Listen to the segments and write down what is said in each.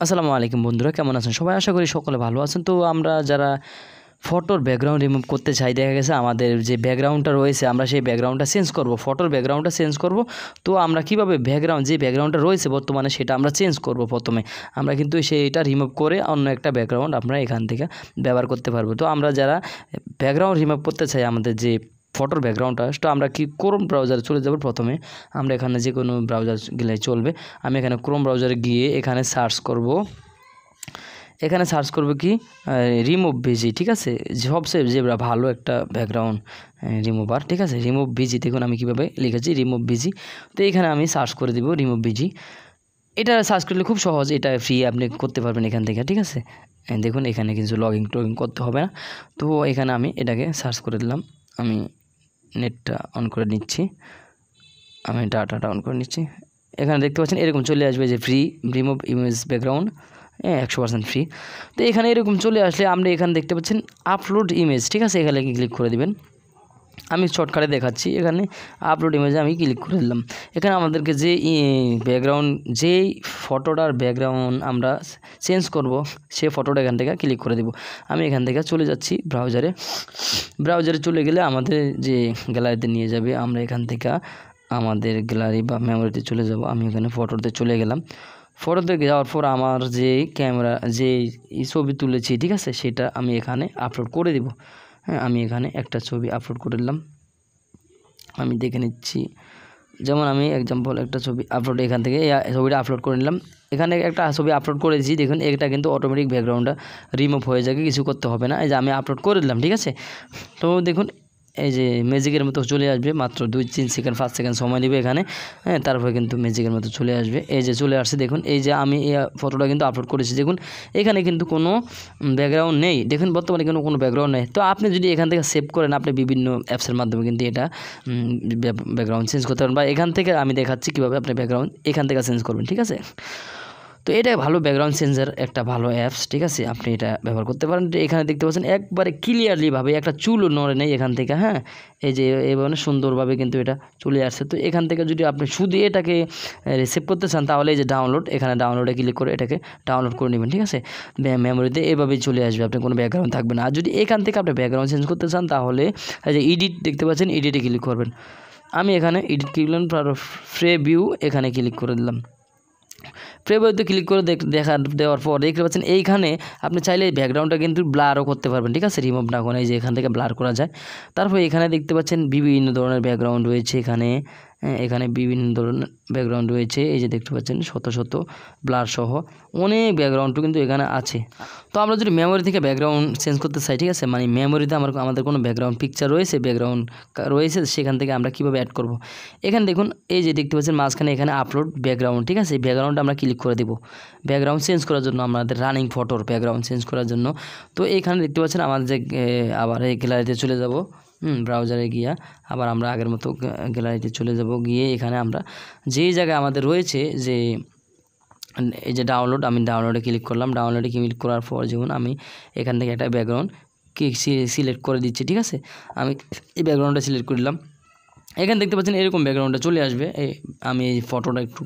আসসালামু আলাইকুম বন্ধুরা, কেমন আছেন? সবাই আশা করি সকলে ভালো আছেন। তো আমরা যারা ফটোর ব্যাকগ্রাউন্ড রিমুভ করতে চাই, দেখা গেছে আমাদের যে ব্যাকগ্রাউন্ডটা রয়েছে, আমরা সেই ব্যাকগ্রাউন্ডটা চেঞ্জ করব ফটোর ব্যাকগ্রাউন্ডটা চেঞ্জ করব। তো আমরা কীভাবে ব্যাকগ্রাউন্ড যে ব্যাকগ্রাউন্ডটা রয়েছে বর্তমানে সেটা আমরা চেঞ্জ করব প্রথমে। আমরা কিন্তু সেইটা রিমুভ করে অন্য একটা ব্যাকগ্রাউন্ড আমরা এখান থেকে ব্যবহার করতে পারব। তো আমরা যারা ব্যাকগ্রাউন্ড রিমুভ করতে চাই, আমাদের যে ফটোর ব্যাকগ্রাউন্ডটা তো আমরা কি ক্রোম ব্রাউজারে চলে যাব প্রথমে? আমরা এখানে যে কোনো ব্রাউজার গেলে চলবে। আমি এখানে ক্রোম ব্রাউজারে গিয়ে এখানে সার্চ করব। এখানে সার্চ করবে কি? রিমুভ ভিজি ঠিক আছে? সবচেয়ে যে ভালো একটা ব্যাকগ্রাউন্ড রিমুভার ঠিক আছে? রিমুভ ভিজি দেখুন আমি কীভাবে লিখেছি রিমুভ ভিজি তো এখানে আমি সার্চ করে দিব রিমুভ ভিজি এটা সার্চ করলে খুব সহজ, এটা ফ্রি আপনি করতে পারবেন এখান থেকে, ঠিক আছে? দেখুন এখানে কিছু লগ টগিং করতে হবে না। তো এখানে আমি এটাকে সার্চ করে দিলাম। আমি নেটটা অন করে নিচ্ছি। আমি ডাটাটা অন করে নিচ্ছি। এখানে দেখতে পাচ্ছেন এরকম চলে আসবে যে ফ্রি রিমুভ ইমেজ ব্যাকগ্রাউন্ড হ্যাঁ একশো পার্সেন্ট ফ্রি তো এখানে এরকম চলে আসলে আপনি এখানে দেখতে পাচ্ছেন আপলোড ইমেজ ঠিক আছে? এখানে ক্লিক করে দিবেন। আমি শর্টকাটে দেখাচ্ছি। এখানে আপলোড ইমেজে আমি ক্লিক করে দিলাম। এখানে আমাদেরকে যে ব্যাকগ্রাউন্ড যেই ফটোটার ব্যাকগ্রাউন্ড আমরা চেঞ্জ করব, সে ফটোটা এখান থেকে ক্লিক করে দেব। আমি এখান থেকে চলে যাচ্ছি ব্রাউজারে ব্রাউজারে চলে গেলে আমাদের যে গ্যালারিতে নিয়ে যাবে, আমরা এখান থেকে আমাদের গ্যালারি বা মেমোরিতে চলে যাব। আমি এখানে ফটোতে চলে গেলাম। ফটোতে যাওয়ার পর আমার যে ক্যামেরা যে ছবি তুলেছি, ঠিক আছে? সেটা আমি এখানে আপলোড করে দিব। হ্যাঁ আমি এখানে একটা ছবি আপলোড করে দিলাম। আমি দেখে নিচ্ছি। যেমন আমি এক্সাম্পল একটা ছবি আপলোড এখান থেকে ছবিটা আপলোড করে নিলাম। এখানে একটা ছবি আপলোড করেছি, দেখুন, এটা কিন্তু অটোমেটিক ব্যাকগ্রাউন্ডটা রিমুভ হয়ে যাবে, কিছু করতে হবে না। এই যে আমি আপলোড করে দিলাম, ঠিক আছে? তো দেখুন এই যে ম্যাজিকের মতো চলে আসবে, মাত্র দুই, তিন সেকেন্ড, পাঁচ সেকেন্ড সময় নেবে এখানে। হ্যাঁ তারপরে কিন্তু ম্যাজিকের মতো চলে আসবে। এই যে চলে আসছে, দেখুন, এই যে আমি এই ফটোটা কিন্তু আপলোড করেছি। দেখুন, এখানে কিন্তু কোনো ব্যাকগ্রাউন্ড নেই। দেখুন, বর্তমানে কিন্তু কোনো ব্যাকগ্রাউন্ড নেই। তো আপনি যদি এখান থেকে সেভ করেন, আপনি বিভিন্ন অ্যাপসের মাধ্যমে কিন্তু এটা ব্যাকগ্রাউন্ড চেঞ্জ করতে পারেন। বা এখান থেকে আমি দেখাচ্ছি কীভাবে আপনি ব্যাকগ্রাউন্ড এখান থেকে চেঞ্জ করবেন, ঠিক আছে? তো এটা ভালো ব্যাকগ্রাউন্ড চেঞ্জার একটা ভালো অ্যাপস ঠিক আছে? আপনি এটা ব্যবহার করতে পারেন। এখানে দেখতে পাচ্ছেন, একবারে ক্লিয়ারলিভাবে একটা চুলও নড়ে নেই এখান থেকে হ্যাঁ? এই যে এভাবে সুন্দরভাবে কিন্তু এটা চলে আসছে। তো এখান থেকে যদি আপনি শুধু এটাকে রিসিভ করতে চান, তাহলে এই যে ডাউনলোড এখানে ডাউনলোডে ক্লিক করে এটাকে ডাউনলোড করে নেবেন, ঠিক আছে? মেমোরিতে এভাবেই চলে আসবে, আপনি কোনো ব্যাকগ্রাউন্ড থাকবে না। আর যদি এখান থেকে আপনি ব্যাকগ্রাউন্ড চেঞ্জ করতে চান, তাহলে এই যে এডিট দেখতে পাচ্ছেন এডিটে ক্লিক করবেন। আমি এখানে এডিট ক্লিক করলাম ফ্রে ভিউ এখানে ক্লিক করে দিলাম। প্রেবইতে ক্লিক করে দেখা দেওয়ার পর দেখতে পাচ্ছেন এইখানে আপনি চাইলে ব্যাকগ্রাউন্ডটা কিন্তু ব্লারও করতে পারবেন, ঠিক আছে? রিমুভ না করে, এই যে এখান থেকে ব্লার করা যায়। তারপর এখানে দেখতে পাচ্ছেন বিভিন্ন ধরনের ব্যাকগ্রাউন্ড রয়েছে এখানে। হ্যাঁ, এখানে বিভিন্ন ধরনের ব্যাকগ্রাউন্ড রয়েছে। এই যে দেখতে পাচ্ছেন শত শত ব্লার সহ অনেক ব্যাকগ্রাউন্ডও কিন্তু এখানে আছে। তো আমরা যদি মেমোরি থেকে ব্যাকগ্রাউন্ড চেঞ্জ করতে চাই ঠিক আছে? মানে মেমোরিতে আমার আমাদের কোনো ব্যাকগ্রাউন্ড পিকচার রয়েছে ব্যাকগ্রাউন্ড রয়েছে সেখান থেকে আমরা কীভাবে অ্যাড করব? এখানে দেখুন এই যে দেখতে পাচ্ছেন মাঝখানে এখানে আপলোড ব্যাকগ্রাউন্ড ঠিক আছে? এই ব্যাকগ্রাউন্ডটা আমরা ক্লিক করে দেবো। ব্যাকগ্রাউন্ড চেঞ্জ করার জন্য আমাদের রানিং ফটোর ব্যাকগ্রাউন্ড চেঞ্জ করার জন্য। তো এখানে দেখতে পাচ্ছেন আমাদের যে আবার এই গ্যালারিতে চলে যাব। ব্রাউজারে গিয়া আবার আমরা আগের মতো গ্যালারিতে চলে যাব। গিয়ে এখানে আমরা যেই জায়গায় আমাদের রয়েছে যে, এই যে ডাউনলোড আমি ডাউনলোডে ক্লিক করলাম। ডাউনলোডে ক্লিক করার পর যেমন আমি এখান থেকে একটা ব্যাকগ্রাউন্ড সিলেক্ট করে দিচ্ছি, ঠিক আছে? আমি এই ব্যাকগ্রাউন্ডটা সিলেক্ট করলাম এখানে দেখতে পাচ্ছেন এরকম ব্যাকগ্রাউন্ডটা চলে আসবে। এই আমি এই ফটোটা একটু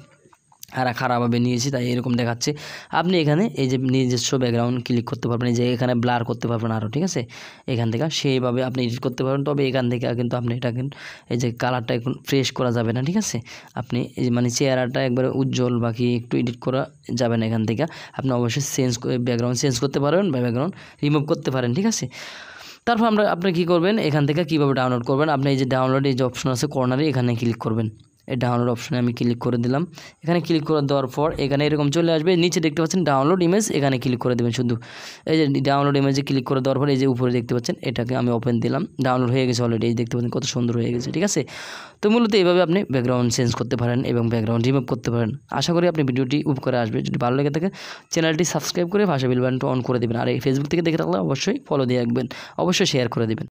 আর খারাপভাবে নিয়েছি, তাই এরকম দেখাচ্ছে। আপনি এখানে এই যে নিজস্ব ব্যাকগ্রাউন্ড ক্লিক করতে পারবেন, এই যে এখানে ব্লার করতে পারবেন আরও ঠিক আছে? এখান থেকে সেইভাবে আপনি এডিট করতে পারবেন, তবে এখান থেকে কিন্তু আপনি এটা এই যে কালারটা এখন ফ্রেশ করা যাবে না, ঠিক আছে? আপনি এই মানে চেহারাটা একবারে উজ্জ্বল, বাকি একটু এডিট করা যাবে না এখান থেকে। আপনি অবশ্যই চেঞ্জ ব্যাকগ্রাউন্ড চেঞ্জ করতে পারবেন বা ব্যাকগ্রাউন্ড রিমুভ করতে পারেন, ঠিক আছে? তারপর আমরা, আপনি কী করবেন? এখান থেকে কীভাবে ডাউনলোড করবেন? আপনি এই যে ডাউনলোড এই যে অপশন আছে কর্নারে এখানে ক্লিক করবেন। এই ডাউনলোড অপশানে আমি ক্লিক করে দিলাম। এখানে ক্লিক করে দেওয়ার পর এখানে এরকম চলে আসবে। নিচে দেখতে পাচ্ছেন ডাউনলোড ইমেজ এখানে ক্লিক করে দেবেন শুধু। এই যে ডাউনলোড ইমেজে ক্লিক করে দেওয়ার পর এই যে উপরে দেখতে পাচ্ছেন, এটাকে আমি ওপেন দিলাম। ডাউনলোড হয়ে গেছে অলরেডি এই দেখতে পাচ্ছেন কত সুন্দর হয়ে গেছে, ঠিক আছে? তো মূলত এইভাবে আপনি ব্যাকগ্রাউন্ড চেঞ্জ করতে পারেন এবং ব্যাকগ্রাউন্ড রিমুভ করতে পারেন। আশা করি আপনি ভিডিওটি উপকারে আসবে। যদি ভালো লেগে থাকে চ্যানেলটি সাবস্ক্রাইব করে ভাষা বিল বাটনটা অন করে দেবেন। আর এই ফেসবুক থেকে দেখে থাকলে অবশ্যই ফলো দিয়ে রাখবেন। অবশ্যই শেয়ার করে দেবেন।